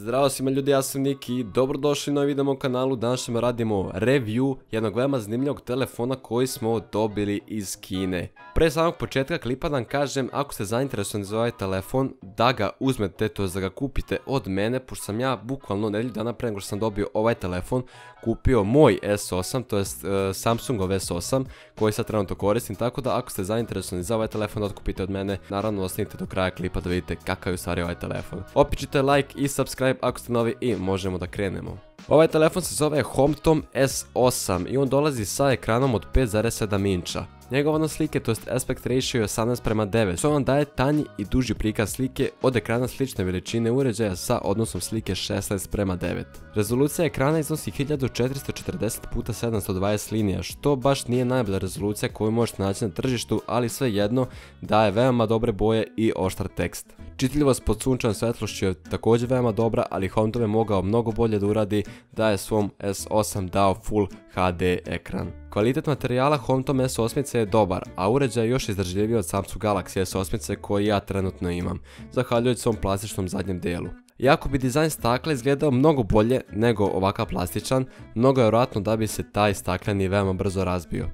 Zdravo svima ljudi, ja sam Niki, dobrodošli na video mom kanalu, danas ćemo radimo review jednog veoma zanimljivog telefona koji smo dobili iz Kine. Pre samog početka klipa da vam kažem, ako ste zainteresovani za ovaj telefon, da ga uzmete, to da ga kupite od mene, pošto sam ja bukvalno nedelju dana pre nego što sam dobio ovaj telefon, kupio moj S8, to jest uh, Samsungov S8, koji sad trenutno koristim, tako da ako ste zainteresovani za ovaj telefon, otkupite od mene, naravno ostanite do kraja klipa da vidite kakav je u stvari ovaj telefon. Opičite like i subscribe ako ste novi i možemo da krenemo. Ovaj telefon se zove Homtom S8 i on dolazi sa ekranom od 5,7 inča. Njegova na slike, to jest aspect ratio je 18 prema 9, što vam daje tanji i duži prikaz slike od ekrana slične veličine uređaja sa odnosom slike 16 prema 9. Rezolucija ekrana iznosi 1440 x 720 linija, što baš nije najbolja rezolucija koju možete naći na tržištu, ali svejedno daje veoma dobre boje i oštar tekst. Čitljivost pod sunčanom svetlošću je također veoma dobra, ali Hontom je mogao mnogo bolje da uradi da je svom S8 dao Full HD ekran. Kvalitet materijala Hontom S8 je dobar, a uređaj je još izdržljiviji od Samsung Galaxy S8 koji ja trenutno imam, zahvaljujući svom plastičnom zadnjem dijelu. Iako bi dizajn stakla izgledao mnogo bolje nego ovakav plastičan, mnogo je vjerojatno da bi se taj stakleni veoma brzo razbio.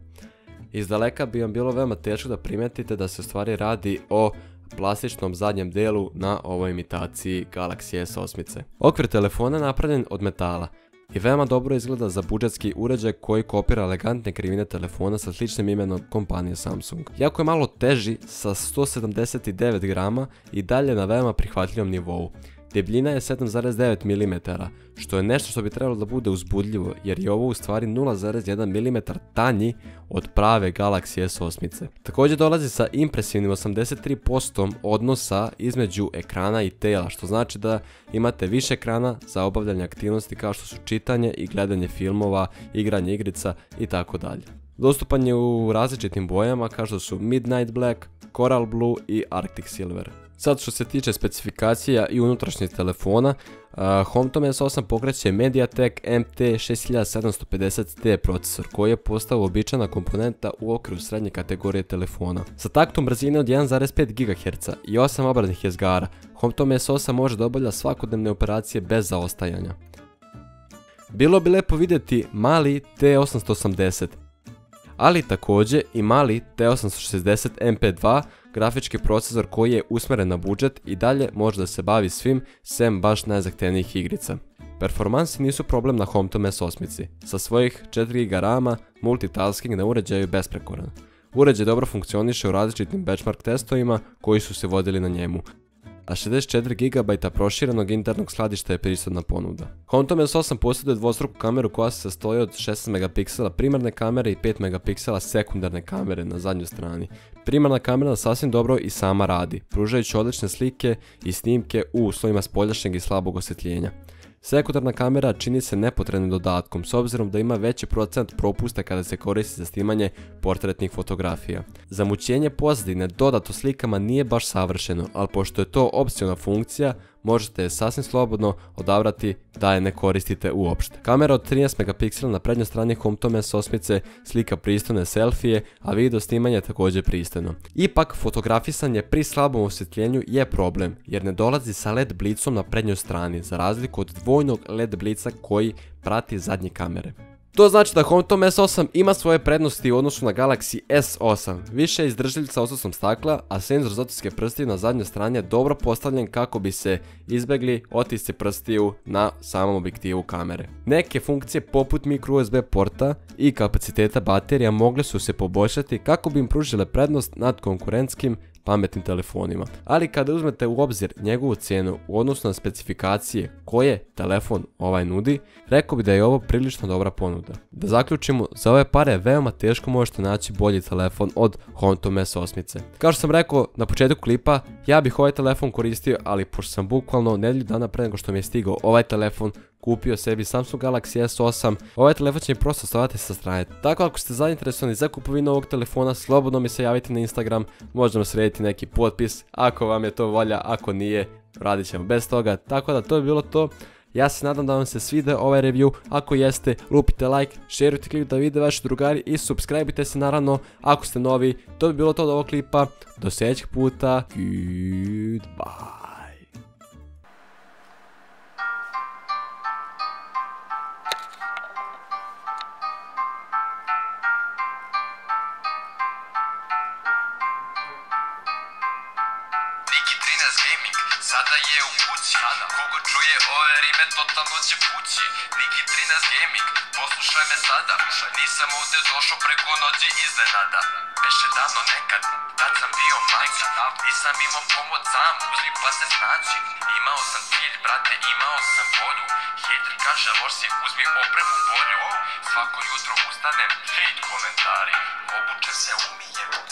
Iz daleka bi vam bilo veoma teško da primetite da se u stvari radi o plastičnom zadnjem delu na ovoj imitaciji Galaxy S8. Okvir telefona je napravljen od metala i veoma dobro izgleda za budžetski uređaj koji kopira elegantne krivine telefona sa sličnim imenom kompanije Samsung. Jako je malo teži sa 179 grama i dalje na veoma prihvatljivom nivou. Debljina je 7,9 mm, što je nešto što bi trebalo da bude uzbudljivo, jer je ovo u stvari 0,1 mm tanji od prave Galaxy S8. Također dolazi sa impresivnim 83% odnosa između ekrana i tela, što znači da imate više ekrana za obavljanje aktivnosti kao što su čitanje i gledanje filmova, igranje igrica i tako dalje. Dostupan je u različitim bojama kao što su Midnight Black, Coral Blue i Arctic Silver. Sad što se tiče specifikacija i unutrašnjih telefona, Homtom S8 pokreće Mediatek MT6750T procesor koji je postao običana komponenta u okviru srednje kategorije telefona. Sa taktom brzine od 1,5 GHz i 8 obraznih jezgara, Homtom S8 može da obavlja svakodnevne operacije bez zaostajanja. Bilo bi lepo vidjeti mali T880, ali također i mali T860 MP2 grafički procesor koji je usmjeren na budžet i dalje može da se bavi svim sem baš najzahtevnijih igrica. Performansi nisu problem na Homtom S8, sa svojih 4 GB rama multitasking na uređaju besprekoran. Uređaj dobro funkcioniše u različitim benchmark testovima koji su se vodili na njemu, a 64 GB proširenog internog skladišta je prisutna ponuda. Hontom S8 posjeduje dvostruku kameru koja se sastoji od 16 megapiksela primarne kamere i 5 megapiksela sekundarne kamere na zadnjoj strani. Primarna kamera sasvim dobro i sama radi, pružajući odlične slike i snimke u uslovima spoljašnjeg i slabog osvjetljenja. Sekundarna kamera čini se nepotrebnim dodatkom s obzirom da ima veći procent propusta kada se koristi za snimanje portretnih fotografija. Zamućenje pozadine dodato slikama nije baš savršeno, ali pošto je to opcijona funkcija, možete je sasvim slobodno odabrati da je ne koristite uopšte. Kamera od 13 megapiksela na prednjoj strani Homtom S8 slika pristojne selfije, a video snimanje je također pristojno. Ipak, fotografisanje pri slabom osvjetljenju je problem, jer ne dolazi sa LED blicom na prednjoj strani, za razliku od dvojnog LED blica koji prati zadnje kamere. To znači da Hontom S8 ima svoje prednosti u odnosu na Galaxy S8. Više je izdržljiv osusom stakla, a senzor za prstiju na zadnjoj strani je dobro postavljen kako bi se izbjegli otisci prstiju na samom objektivu kamere. Neke funkcije poput micro USB porta i kapaciteta baterija mogle su se poboljšati kako bi im pružile prednost nad konkurentskim pametnim telefonima. Ali kada uzmete u obzir njegovu cijenu u odnosu na specifikacije koje telefon ovaj nudi, rekao bi da je ovo prilično dobra ponuda. Da zaključimo, za ove pare veoma teško možete naći bolji telefon od Hontom S8. Kao što sam rekao na početku klipa, ja bih ovaj telefon koristio, ali pošto sam bukvalno nedelju dana pre nego što mi je stigao ovaj telefon, kupio sebi Samsung Galaxy S8. Ovaj telefon će mi prosto stavati sa strane. Tako ako ste zainteresovani za kupovinu ovog telefona, slobodno mi se javite na Instagram, možemo srediti neki potpis, ako vam je to volja, ako nije, radit ćemo bez toga. Tako da to je bilo to. Ja se nadam da vam se svide ovaj review, ako jeste lupite like, šerujte klip da vide vaši drugari i subscribeujte se naravno ako ste novi. To bi bilo to od ovog klipa, do sljedećeg puta, goodbye. gaming Sada je u kući. Kogo čuje ove rime totalno će pući. Niki 13 gaming Poslušaj me sada. Nisam ovdje došao preko noći iznenada. Beše davno nekad Tad sam bio mlađi. Nisam imao pomoć sam Uzmi pa se snaći Imao sam cilj brate Imao sam volju. Hater kaže loš si Uzmi opremu bolju Svako jutro ustanem Hate komentari. Obučem se umijem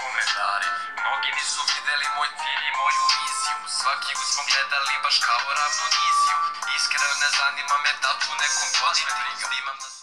komentari Mnogi nisu vidjeli moj cilj i moju viziju Svaki uz smo gledali baš kao ravnu niziju Iskreno ne zanima me da ću nekom voditi Snimam na